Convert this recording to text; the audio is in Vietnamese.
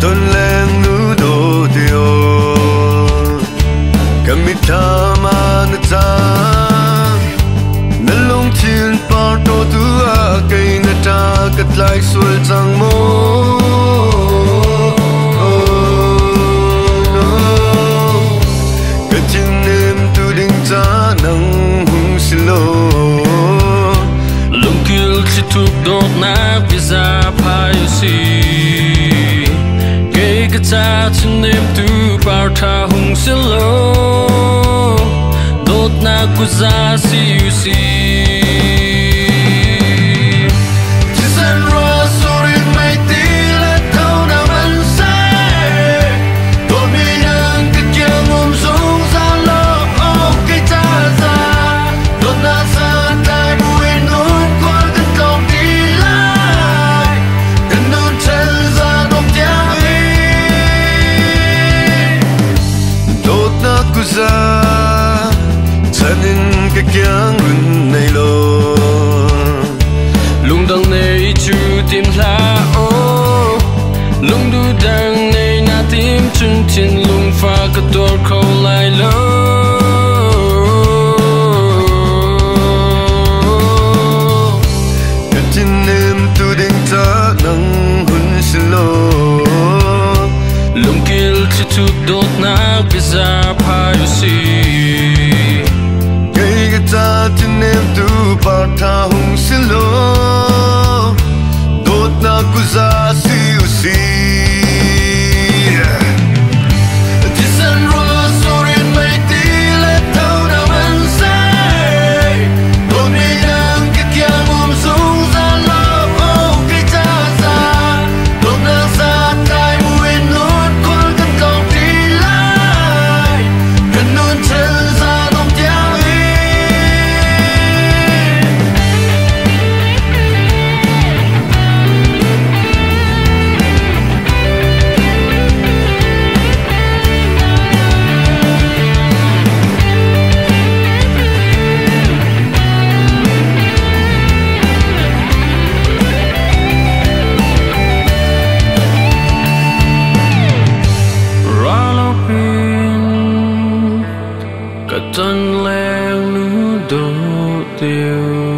tôn leng nu do teo kamita man ta na long chin par to tu a. Kai na ta kat lai sul chang mo thuk dot na visa ka cha chunem tu par tha hùng xin silo đốt na cu za si cái kiang run này lo lung dang này chu tim la o oh, lung du dang don't now bizarre piracy Gay guitar to name to part do you.